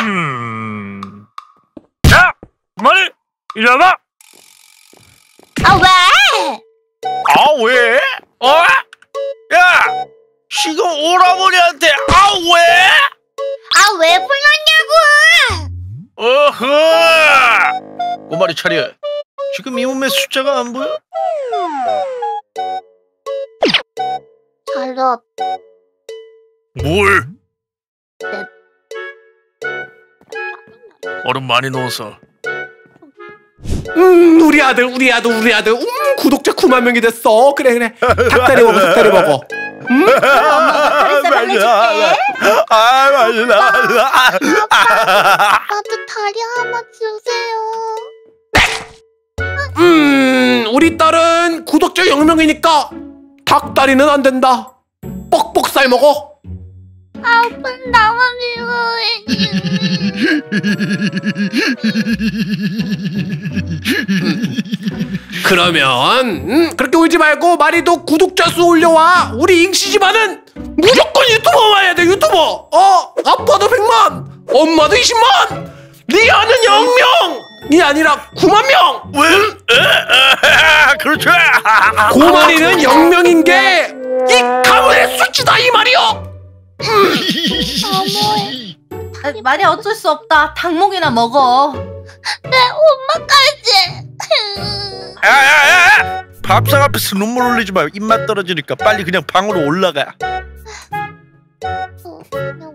음. 자, 그만해. 이리 와봐. 아 왜? 아 왜? 어? 야, 지금 오라버니한테 아 왜? 아 왜 불렀냐고? 어허! 꼬마리 차려. 지금 이 몸의 숫자가 안 보여? 잘못 뭘? 얼음 많이 넣어서. 음 우리 아들 우리 아들 우리 아들. 음 구독자 9만 명이 됐어. 그래 그래. 닭다리 먹어 닭다리 먹어. 닭다리살 달래줄게. 아, 맛있다. 나도 다리 하나 주세요. 음 우리 딸은 구독자 0명이니까 닭다리는 안 된다. 뻑뻑살 먹어 아빠 나만 미워해. 그러면 음, 그렇게 울지 말고 마리도 구독자 수 올려와 우리 잉씨 집안은 무조건 유튜버 와야 돼 유튜버 어 아빠도 100만 엄마도 20만 리아는 0명이 아니라 9만 명? 아, 그렇죠. 고마리는 0명인 게 이 가문의 수치다 이 말이요 너무해. 아, 말이 어쩔 수 없다. 닭목이나 먹어. 내 엄마까지. 야야야! 밥상 앞에서 눈물 흘리지 마요. 입맛 떨어지니까 빨리 그냥 방으로 올라가. 어, 그냥.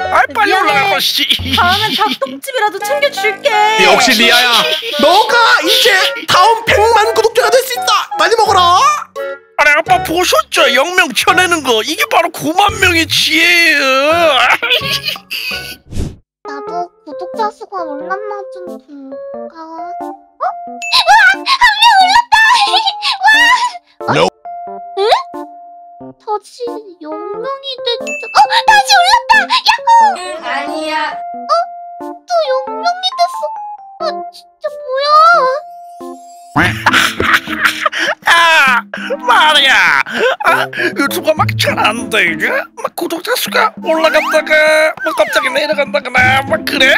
아 빨리. 올라가 씨. 다음엔 닭똥집이라도 챙겨줄게. 역시 리아야 너가 이제 다음 100만 구독자가 될 수 있다 많이 먹어라 아니 아빠 보셨죠? 영명 쳐내는 거 이게 바로 9만 명의 지혜예요. 나도 구독자 수가 올랐나 좀 볼까? 어? 와! 한명 올랐다! 와! 어? 응? 다시 0명이 됐죠. 어! 다시 올랐다! 야호! 말이야. 아 유튜브가 막 잘하는데 이게 막 구독자 수가 올라갔다가 뭐 갑자기 내려간다거나 막 그래?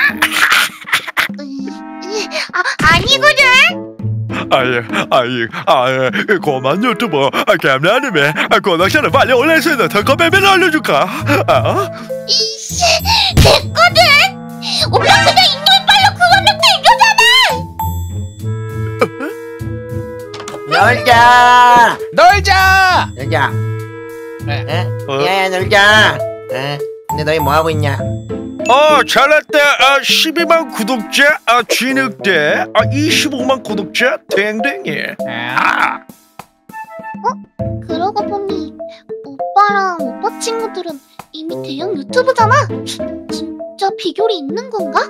아, 아니거든! 아예 아예 아예 고만 유튜버 감사님의 구독자를 빨리 올릴 수 있는 더 비밀을 알려줄까? 아? 이씨, 됐거든! 그냥 인물 놀자 놀자 놀자 네. 에? 어? 야야 놀자 에? 근데 너희 뭐 하고 있냐 어 잘났다 아, 12만 구독자 아, 진흙대 아, 25만 구독자 댕댕이 아, 그러고 보니 오빠랑 오빠 친구들은 이미 대형 유튜브잖아? 진짜 비결이 있는 건가?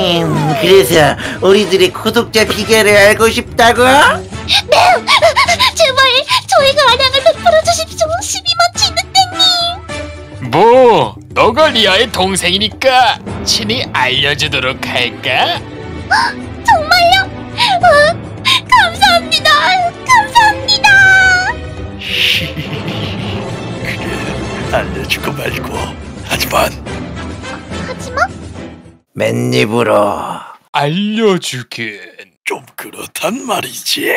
음 그래서 우리들의 구독자 비결을 알고 싶다고? 제발 저희가 안양을 베풀어 주십시오 12만 진흙대님 뭐 너가 리아의 동생이니까 친히 알려주도록 할까? 정말요? 어, 감사합니다 감사합니다 알려주고 말고 하지만 맨입으로. 알려주긴 좀 그렇단 말이지.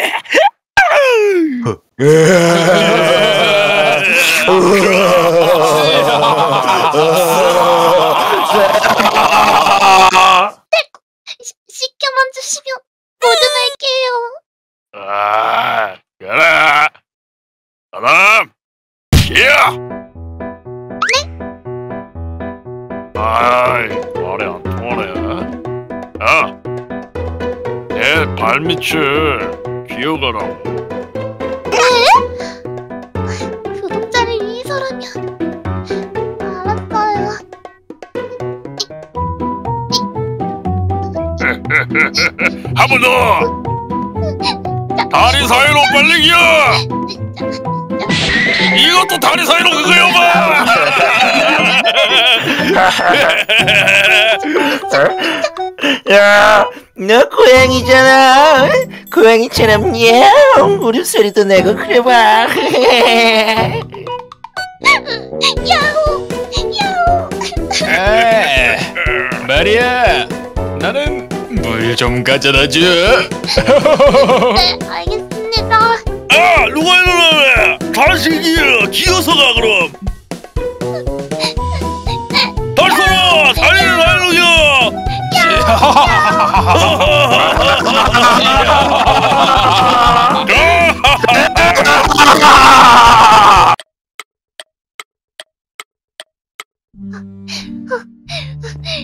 시, 시켜만 주시면 모든 할게요. 아 그래 그럼 야. 네? 아이 말이 안 통하네. 야 내 발밑을 기어가라고. 구독자를 위해서라면 알았어요. 한 번 더! 다리 사이로 빨리 기어! 이것도 다리 사이로 그거야마 야, 너 고양이잖아. 고양이처럼 야옹 울음소리도 내고 그래봐. 야호! 야호! 에, 마리아, 나는 물 좀 가져다 줘. 네, 알겠습니다. 아 누가 일어나네 다시 기어서 가 그럼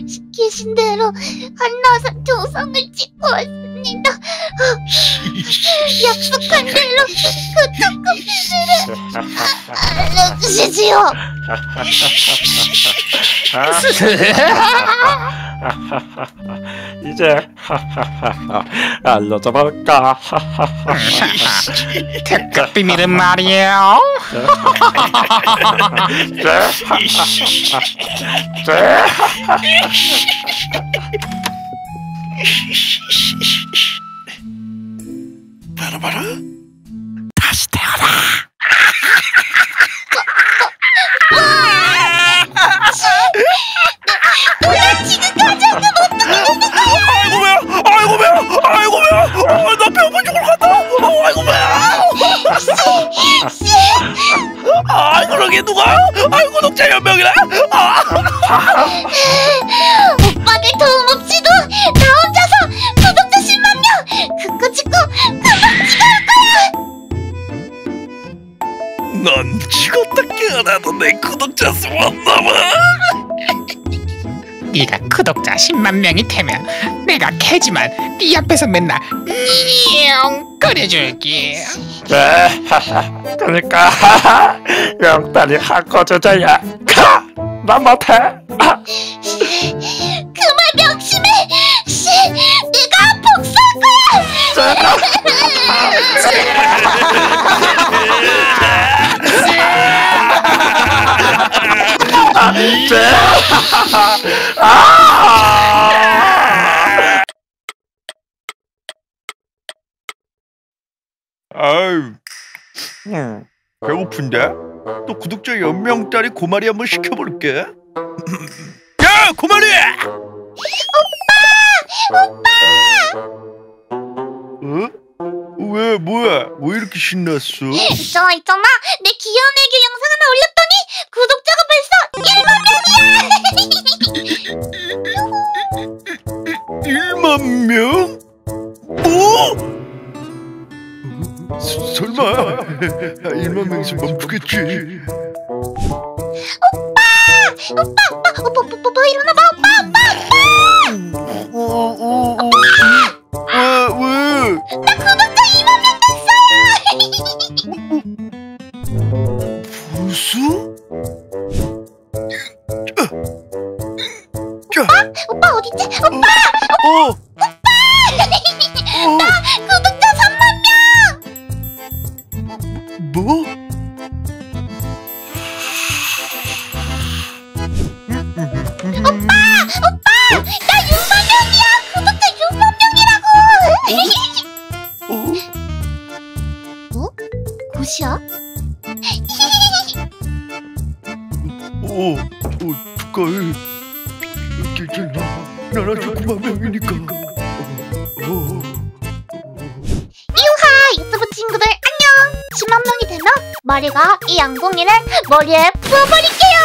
시키신 대로 한나사 조성을 찍고 왔습니다. 약속한 대로 그 떡볶이를 알려주시지요. 이제. 알려줘 볼까? 특급 비밀은 말이에요. 봐라 봐라 구독자 수 없나봐 네가 구독자 10만 명이 되면 내가 캐지만 네 앞에서 맨날 냥 끓여줄게. 그러니까 명단이 한 거 주자야. 나 못해. 배고픈데 또 구독자 연명짜리 고마리 한번 시켜볼게 야 고마리 어? 왜 뭐야 왜 이렇게 신났어 있잖아, 있잖아. 내 귀여운 애교 영상 하나 올렸더니 구독자가 벌써 1만 명이야. 1만 명? 뭐? 서- 설마 1만 명에서 멈추겠지? 오빠, 오빠, 오빠, 오빠, 오빠, 일어나 봐, 오빠, 뭐? 마리가 이 양동이를 머리에 부어버릴게요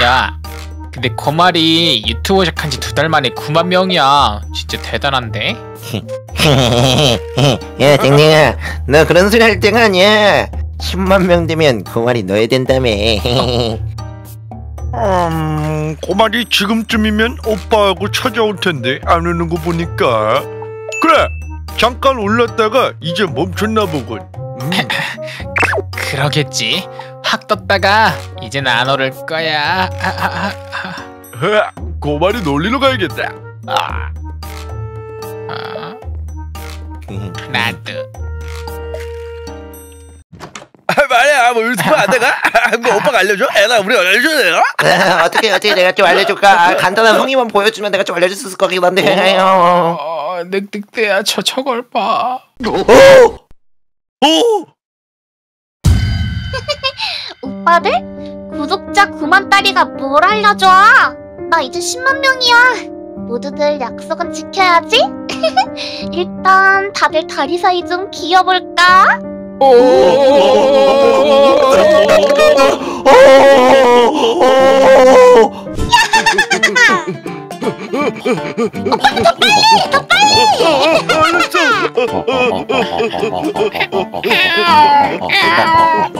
야, 근데 고말이 유튜브 시작한 지 두 달 만에 9만 명이야. 진짜 대단한데? 야, 댕댕아, 너 그런 소리 할 때가 아니야. 10만 명 되면 그 말이 넣어야 된다며. 음, 고말이 지금쯤이면 오빠하고 찾아올 텐데 안 오는 거 보니까. 그래, 잠깐 올랐다가 이제 멈췄나 보군. 음, 그러겠지. 확 떴다가 이제는 안 오를 거야. 아, 아, 아, 아. 흐, 고말이 놀리러 가야겠다. 아, 아, 나도. 뭐 유튜브 안 돼가? 뭐 오빠가 알려줘? 애나 우리 알려줘야 돼요? 어떻게 어떻게 내가 좀 알려줄까? 아, 간단한 흥이만 보여주면 내가 좀 알려줄 수 있을 것 같긴 한데. 어. 어, 늑늑대야 저 저걸 봐. 오! 오빠들? 구독자 9만 따리가 뭘 알려줘? 나 이제 10만 명이야. 모두들 약속은 지켜야지. 일단 다들 다리 사이 좀 기어볼까?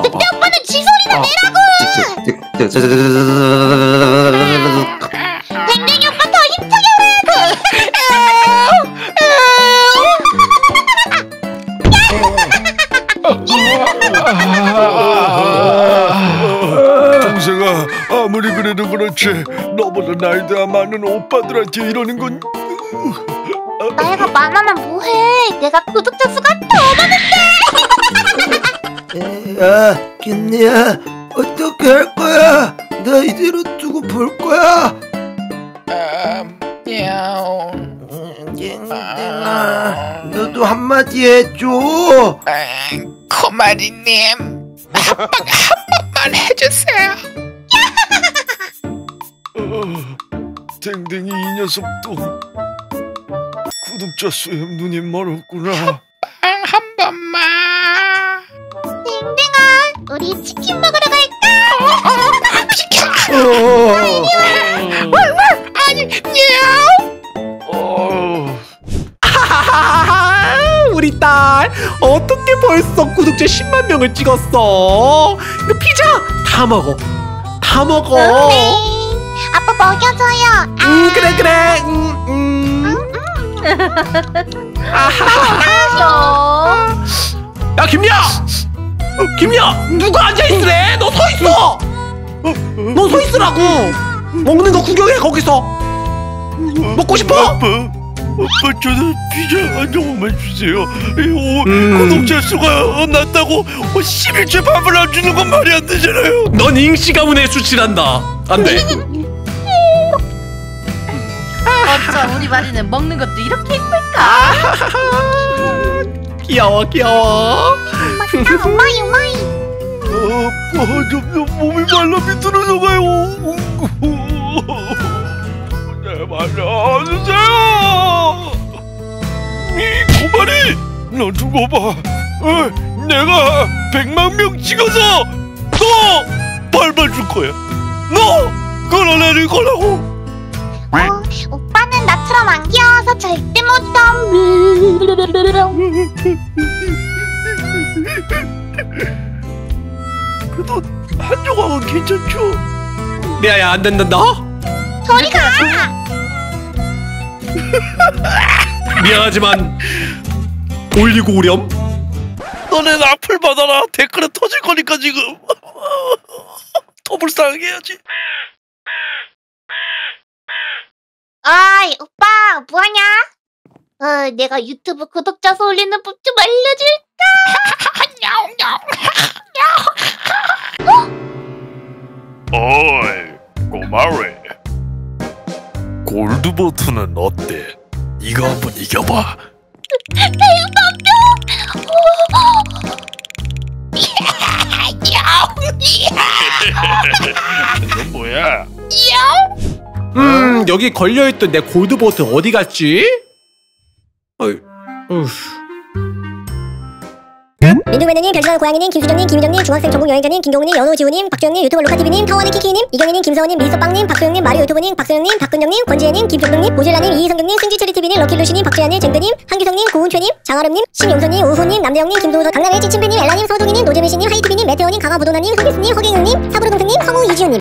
근데 오빠는 쥐소리나 댕댕이 아무리 그래도 그렇지 너보다 나이가 많은 오빠들한테 이러는 건 나이가 많으면 뭐해? 내가 구독자 수가 더 야, 겠니야 어떻게 할 거야? 나 이대로 두고 볼 거야? 음, 야옹. 땡땡아, 너도 한마디 해줘. 음, 코마리님 한, 번, 한 번만 해주세요. 댕댕이 이 녀석도 구독자 수에 눈이 멀었구나 아, 한 번만. 댕댕아, 우리 치킨 먹으러 갈까? 비켜. 아니, 냐옹. 어, 하하하하 우리 딸 어떻게 벌써 구독자 10만 명을 찍었어 이거 피자 다 먹어 다 먹어 네. 아빠 먹여줘요. 음 그래 그래. 음, 음. 아하하하. 야 김야 어, 김야 누가 앉아있으래? 너 서 있어! 너 서 있으라고! 먹는 거 구경해 거기서. 먹고 싶어? 아빠 아빠 저는 피자 한 조각만 주세요. 이 오, 음. 구독자 수가 낮다고 11째 밥을 안 주는 건 말이 안 되잖아요. 넌 잉씨 가문에 수치란다. 안돼 어쩜 우리 마리는 먹는 것도 이렇게 예쁠까? 귀여워 귀여워. 맛있다, 엄마이, 엄마이. 아빠 점점 몸이 말라 비틀어져 가요. 제발 나와주세요. 이 고마리 너 두고 봐. 어, 내가 백만 명 찍어서 너 밟아줄 거야. 너 걸어내릴 거라고. 어, 나처럼 안 귀여워서 절대 못함. 그래도 한 조각은 괜찮죠? 야야 안 된단다 저리 가. 미안하지만 올리고 오렴 너네 악플 받아라 댓글에 터질 거니까 지금 더 불쌍하게 해야지 어이, 오빠, 뭐하냐? 어, 내가 유튜브 구독자 수 올리는 법 좀 알려줄까? 어이 꼬마리 골드 버튼은 어때? 이거 한번 이겨봐 넌 뭐야? 음 여기 걸려있던 내 골드 버튼 어디 갔지? 어이 어휴. 민둥매너님, 별지방 고양이님, 김수정님, 김희정님, 중학생 전국 여행자님, 김경훈님, 연호지우님, 박주영님, 유튜버 루카TV님, 타원의 키키님, 이경희님, 김서원님, 미스터빵님, 박소영님, 마리오 유튜버님, 박소영님, 박근영님, 권지혜님, 김종동님, 모질라님, 이희성경님, 승지처리TV님, 럭키루시님, 박주야님, 젠드님, 한규성님, 고은표님, 장아름님, 심용선님, 우호님, 남대영님, 김도우서, 강남의 찌침팬님, 엘라님, 서동희님, 노재민씨님, 하이티비님, 메테오님, 강화부도나님, 흑기스님, 허경영님, 사부르동생님, 성우 이지훈님,